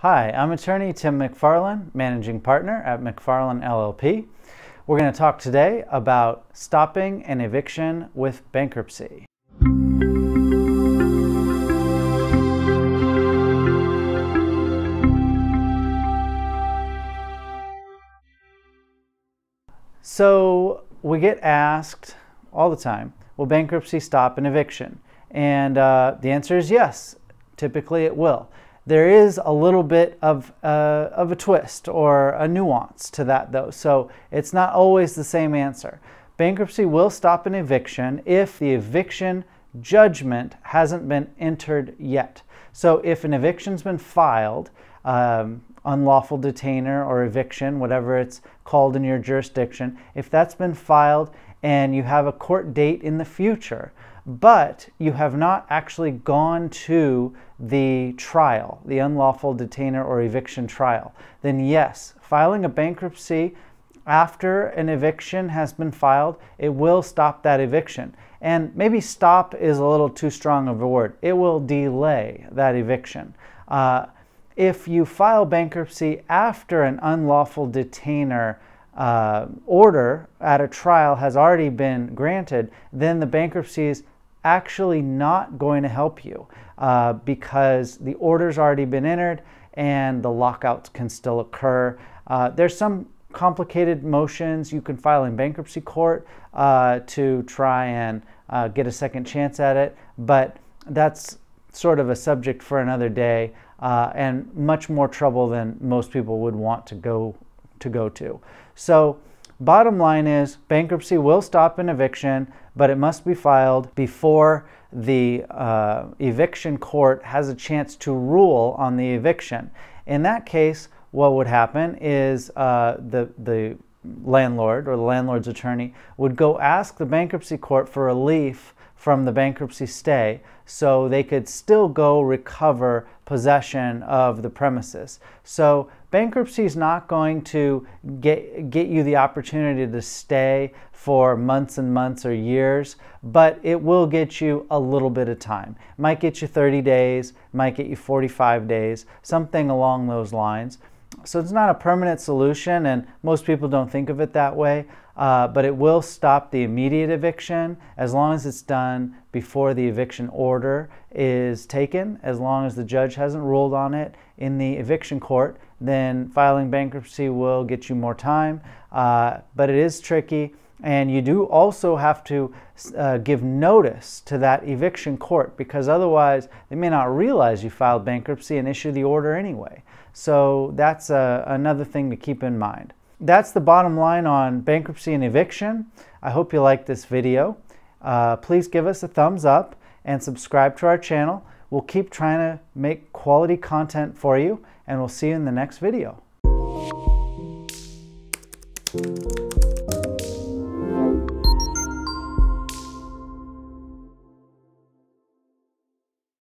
Hi, I'm attorney Tim McFarlin, managing partner at McFarlin LLP. We're going to talk today about stopping an eviction with bankruptcy. So we get asked all the time, will bankruptcy stop an eviction? And uh, the answer is yes, typically it will there is a little bit of, uh, of a twist or a nuance to that, though. So it's not always the same answer. Bankruptcy will stop an eviction if the eviction judgment hasn't been entered yet. So if an eviction's been filed, um, unlawful detainer or eviction, whatever it's called in your jurisdiction, if that's been filed and you have a court date in the future, but you have not actually gone to the trial, the unlawful detainer or eviction trial, then yes, filing a bankruptcy after an eviction has been filed, it will stop that eviction. And maybe stop is a little too strong of a word. It will delay that eviction. Uh, if you file bankruptcy after an unlawful detainer uh, order at a trial has already been granted, then the bankruptcy is actually not going to help you uh, because the order's already been entered and the lockouts can still occur. Uh, there's some complicated motions you can file in bankruptcy court uh, to try and uh, get a second chance at it, but that's sort of a subject for another day uh, and much more trouble than most people would want to go to go to. So Bottom line is bankruptcy will stop an eviction, but it must be filed before the uh, eviction court has a chance to rule on the eviction. In that case, what would happen is uh, the, the landlord or the landlord's attorney would go ask the bankruptcy court for relief from the bankruptcy stay so they could still go recover possession of the premises. So bankruptcy is not going to get, get you the opportunity to stay for months and months or years, but it will get you a little bit of time. Might get you 30 days, might get you 45 days, something along those lines. So it's not a permanent solution, and most people don't think of it that way, uh, but it will stop the immediate eviction as long as it's done before the eviction order is taken. As long as the judge hasn't ruled on it in the eviction court, then filing bankruptcy will get you more time, uh, but it is tricky. And you do also have to uh, give notice to that eviction court because otherwise they may not realize you filed bankruptcy and issue the order anyway. So that's uh, another thing to keep in mind. That's the bottom line on bankruptcy and eviction. I hope you like this video. Uh, please give us a thumbs up and subscribe to our channel. We'll keep trying to make quality content for you and we'll see you in the next video.